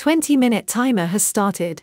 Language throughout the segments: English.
20 minute timer has started.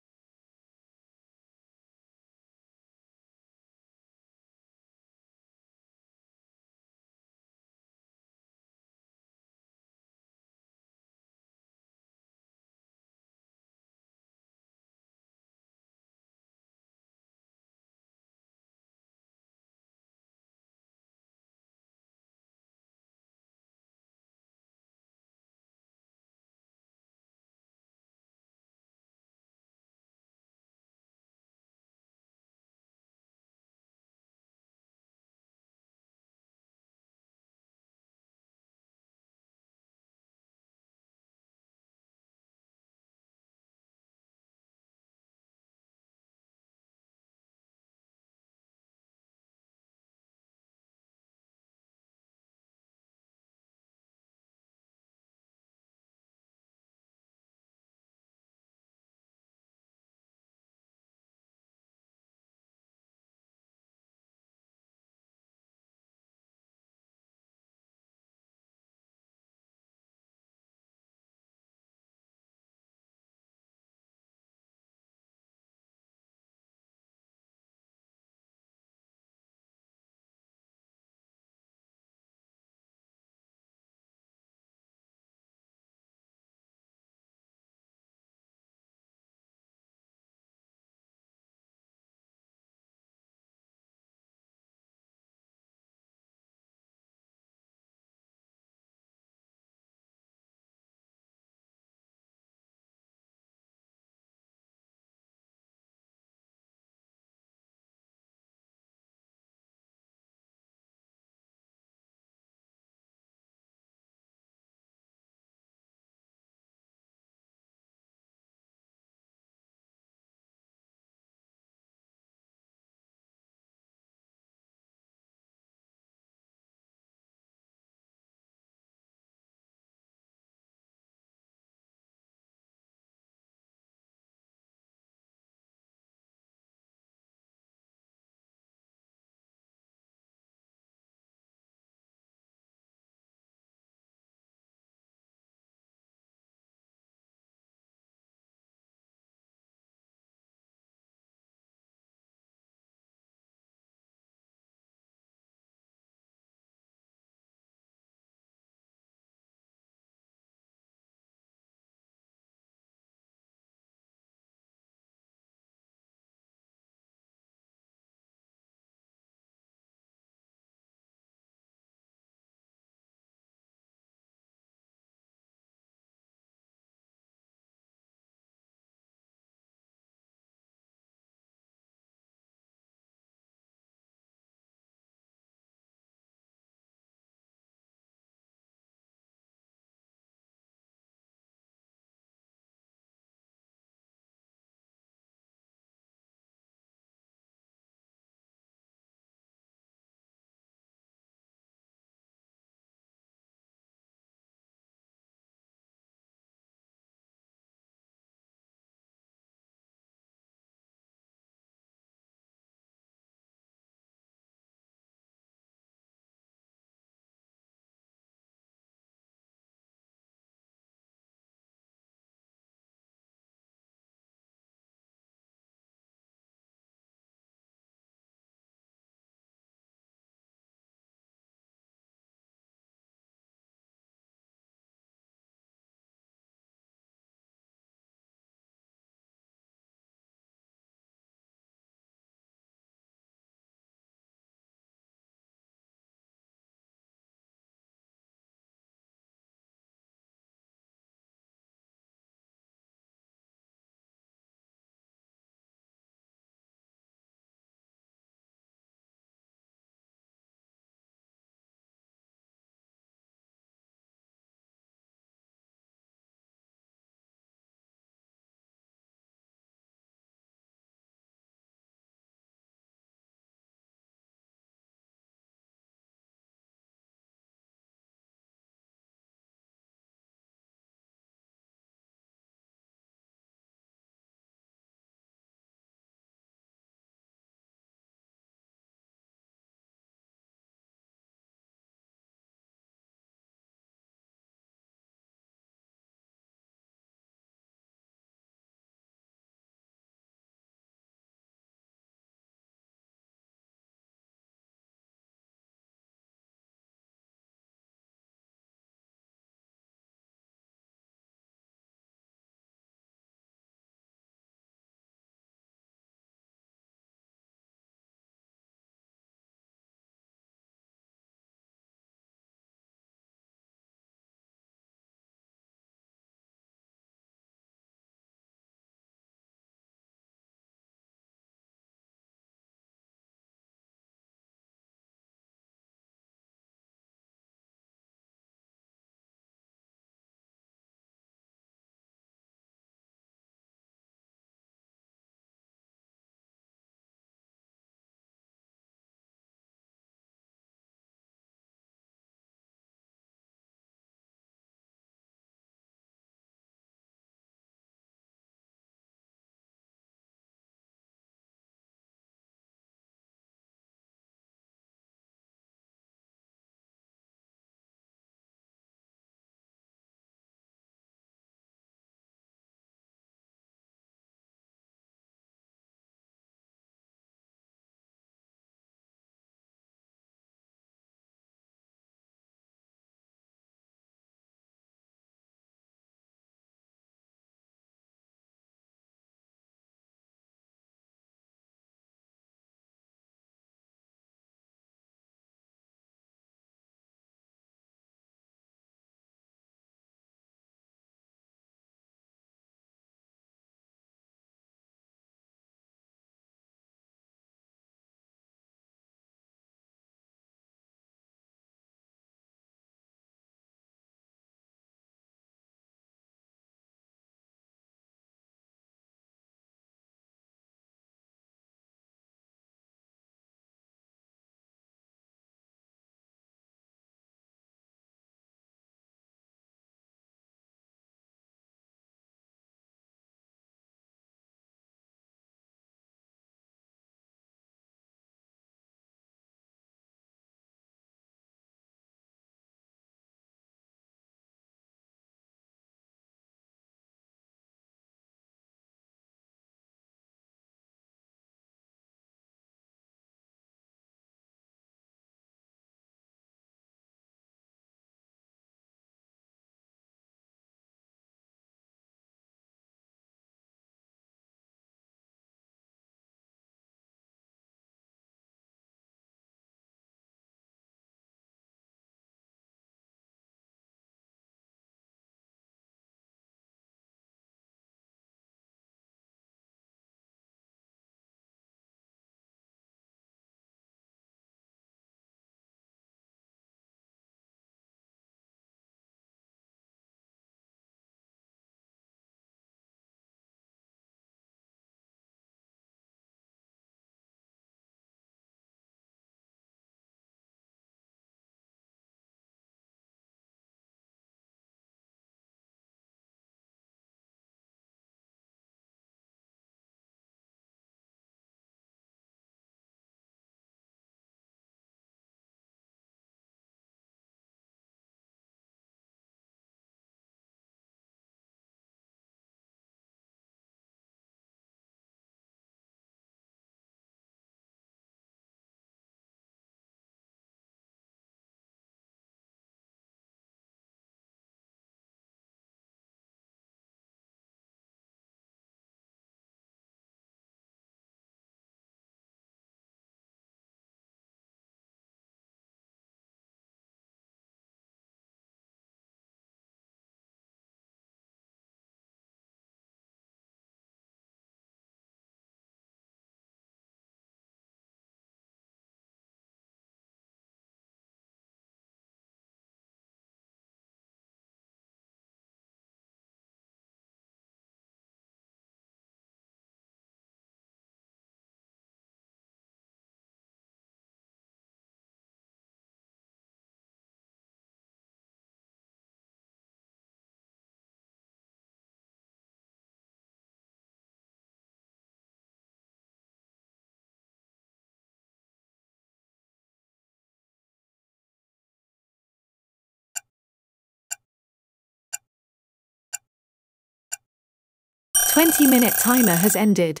20 minute timer has ended.